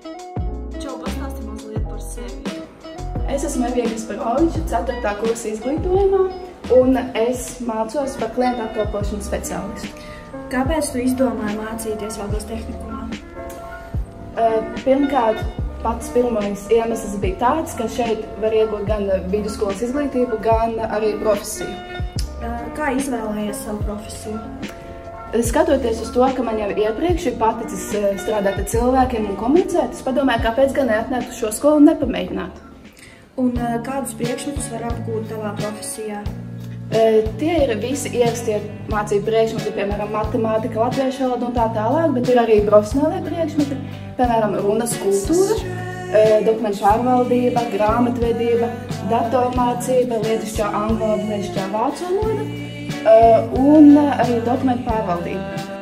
Čau, pastāsti mazliet par sevi. Es esmu Evija Gasparoviča, 4. kursa izglītojumā, un es mācos par klientu apkalpošanas speciālistu. Kāpēc tu izdomāji mācīties Valdos tehnikumā? Uh, Pirmkārt, pats pirmais iemesls bija tāds, ka šeit var iegūt gan vidusskolas izglītību, gan arī profesiju. Kā izvēlējies savu profesiju? Skatoties uz to, ka man jau iepriekš ir paticis strādāt ar cilvēkiem un komunicēt, es padomāju, kāpēc gan neatnākt uz šo skolu un nepamēģināt. Un kādus priekšmetus var apgūt tavā profesijā? Tie ir visi ierastie mācību priekšmeti, piemēram, matemātika, latviešu valoda un tā tālāk, bet ir arī profesionālie priekšmeti, piemēram, runas kultūra, dokumentu pārvaldība, grāmatvedība, datormācība, lietišķā angļu valoda, lietišķā vācu valoda un arī dokumentu pārvaldība.